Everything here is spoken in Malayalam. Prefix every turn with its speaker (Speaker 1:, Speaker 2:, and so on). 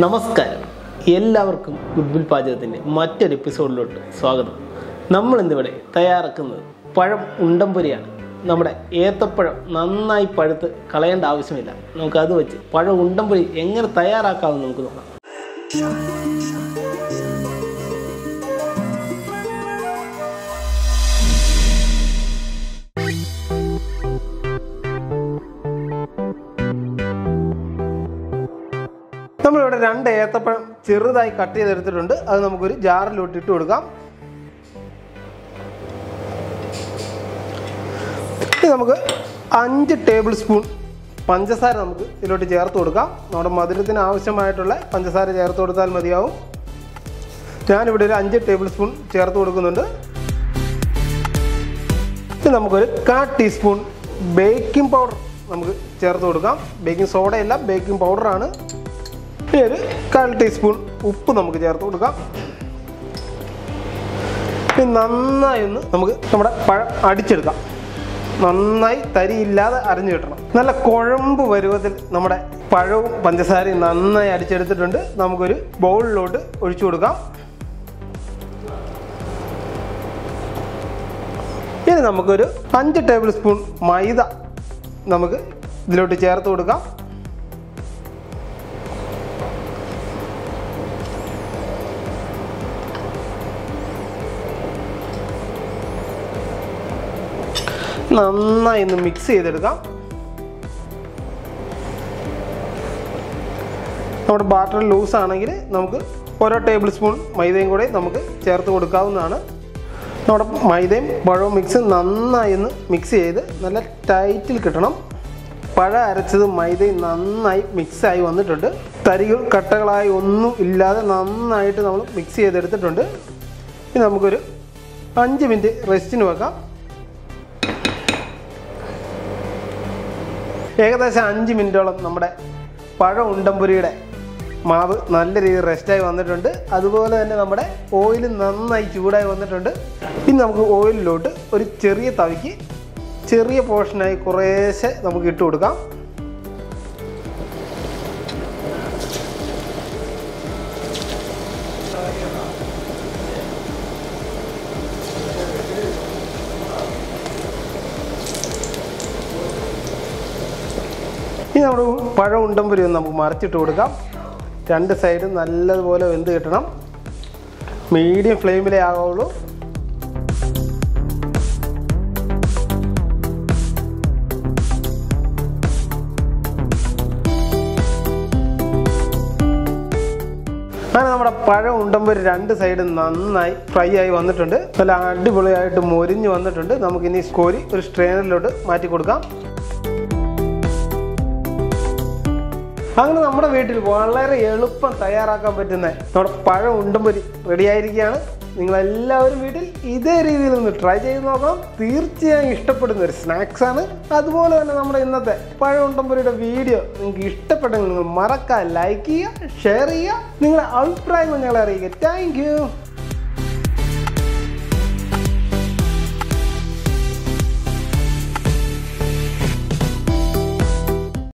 Speaker 1: നമസ്കാരം. എല്ലാവർക്കും ഗുഡ്വിൽ പാചകത്തിന്റെ മറ്റൊരു എപ്പിസോഡിലോട്ട് സ്വാഗതം. നമ്മൾ ഇന്നിവിടെ തയ്യാറാക്കുന്നത് പഴം ഉണ്ടംപൊരിയാണ്. നമ്മുടെ ഏത്തപ്പഴം നന്നായി പഴുത്ത് കളയേണ്ട ആവശ്യമില്ല. നമുക്ക് അത് വെച്ച് പഴം ഉണ്ടംപൊരി എങ്ങനെ തയ്യാറാക്കാമെന്ന് നമുക്ക് നോക്കാം. നമ്മളിവിടെ രണ്ട് ഏത്തപ്പഴം ചെറുതായി കട്ട് ചെയ്തെടുത്തിട്ടുണ്ട്. അത് നമുക്കൊരു ജാറിലോട്ട് ഇട്ട് കൊടുക്കാം. ഇനി നമുക്ക് അഞ്ച് ടേബിൾ സ്പൂൺ പഞ്ചസാര നമുക്ക് ഇതിലോട്ട് ചേർത്ത് കൊടുക്കാം. നമ്മുടെ മധുരത്തിന് ആവശ്യമായിട്ടുള്ള പഞ്ചസാര ചേർത്ത് കൊടുത്താൽ മതിയാവും. ഞാനിവിടെ ഒരു അഞ്ച് ടേബിൾ സ്പൂൺ ചേർത്ത് കൊടുക്കുന്നുണ്ട്. ഇനി നമുക്കൊരു കാ ടീസ്പൂൺ ബേക്കിംഗ് പൗഡർ നമുക്ക് ചേർത്ത് കൊടുക്കാം. ബേക്കിംഗ് സോഡയല്ല ബേക്കിംഗ് പൗഡറാണ്. ഇനി ഒരു കാൽ ടീസ്പൂൺ ഉപ്പ് നമുക്ക് ചേർത്ത് കൊടുക്കാം. ഇനി നന്നായി ഒന്ന് നമുക്ക് നമ്മുടെ പഴം അടിച്ചെടുക്കാം. നന്നായി തരിയില്ലാതെ അരഞ്ഞു കിട്ടണം. നല്ല കുഴമ്പ് പരുവത്തിൽ നമ്മുടെ പഴവും പഞ്ചസാരയും നന്നായി അടിച്ചെടുത്തിട്ടുണ്ട്. നമുക്കൊരു ബൗളിലോട്ട് ഒഴിച്ചു കൊടുക്കാം. ഇനി നമുക്കൊരു അഞ്ച് ടേബിൾ സ്പൂൺ മൈദ നമുക്ക് ഇതിലോട്ട് ചേർത്ത് കൊടുക്കാം. നന്നായി ഒന്ന് മിക്സ് ചെയ്തെടുക്കാം. നമ്മുടെ ബാറ്റർ ലൂസ് ആണെങ്കിൽ നമുക്ക് ഓരോ ടേബിൾ സ്പൂൺ മൈദയും കൂടെ നമുക്ക് ചേർത്ത് കൊടുക്കാവുന്നതാണ്. നമ്മുടെ മൈദയും പഴവും മിക്സ് നന്നായി ഒന്ന് മിക്സ് ചെയ്ത് നല്ല ടൈറ്റിൽ കിട്ടണം. പഴം അരച്ചത് മൈദയും നന്നായി മിക്സായി വന്നിട്ടുണ്ട്. തരികൾ കട്ടകളായി ഒന്നും ഇല്ലാതെ നന്നായിട്ട് നമ്മൾ മിക്സ് ചെയ്തെടുത്തിട്ടുണ്ട്. ഇനി നമുക്കൊരു അഞ്ച് മിനിറ്റ് റെസ്റ്റിന് വെക്കാം. ഏകദേശം അഞ്ച് മിനിറ്റോളം നമ്മുടെ പഴം ഉണ്ടംപുരിയുടെ മാവ് നല്ല രീതിയിൽ റെസ്റ്റായി വന്നിട്ടുണ്ട്. അതുപോലെ തന്നെ നമ്മുടെ ഓയിൽ നന്നായി ചൂടായി വന്നിട്ടുണ്ട്. ഇനി നമുക്ക് ഓയിലിലോട്ട് ഒരു ചെറിയ തവിക്ക് ചെറിയ പോർഷനായി കുറേശ്ശെ നമുക്ക് ഇട്ട് കൊടുക്കാം. ഇനി നമ്മൾ പഴം ഉണ്ടമ്പരി ഒന്ന് നമുക്ക് മറിച്ചിട്ട് കൊടുക്കാം. രണ്ട് സൈഡും നല്ലതുപോലെ വെന്ത് കിട്ടണം. മീഡിയം ഫ്ലെയിമിലേ ആകുള്ളൂ അങ്ങനെ നമ്മുടെ പഴം ഉണ്ടമ്പൊരു രണ്ട് സൈഡും നന്നായി ഫ്രൈ ആയി വന്നിട്ടുണ്ട്. നല്ല അടിപൊളിയായിട്ട് മൊരിഞ്ഞ് വന്നിട്ടുണ്ട്. നമുക്കിനി കോരി ഒരു സ്ട്രെയിനറിലോട്ട് മാറ്റി കൊടുക്കാം. അങ്ങനെ നമ്മുടെ വീട്ടിൽ വളരെ എളുപ്പം തയ്യാറാക്കാൻ പറ്റുന്ന നമ്മുടെ പഴം ഉണ്ടംപൊരി റെഡി ആയിരിക്കുകയാണ് നിങ്ങളെല്ലാവരും വീട്ടിൽ ഇതേ രീതിയിൽ ഒന്ന് ട്രൈ ചെയ്ത് നോക്കണം. തീർച്ചയായും ഇഷ്ടപ്പെടുന്ന ഒരു സ്നാക്സ് ആണ്. അതുപോലെ തന്നെ നമ്മുടെ ഇന്നത്തെ പഴം ഉണ്ടംപൊരിയുടെ വീഡിയോ നിങ്ങൾക്ക് ഇഷ്ടപ്പെട്ടെങ്കിൽ നിങ്ങൾ മറക്കാൻ ലൈക്ക് ചെയ്യുക ഷെയർ ചെയ്യുക. നിങ്ങളുടെ അഭിപ്രായങ്ങൾ ഞങ്ങളെ അറിയിക്കുക. താങ്ക്